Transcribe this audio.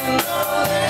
and all that.